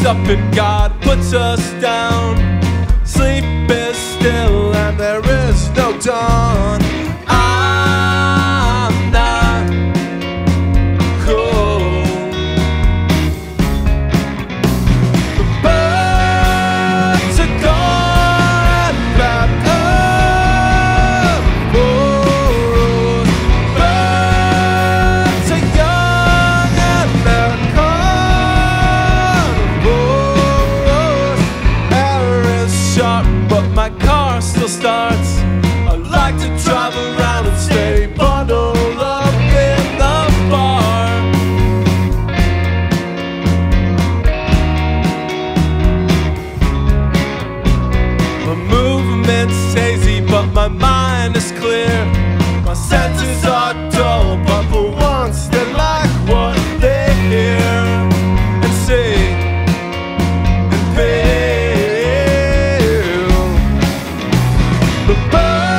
Picks up and God puts us down. the bird.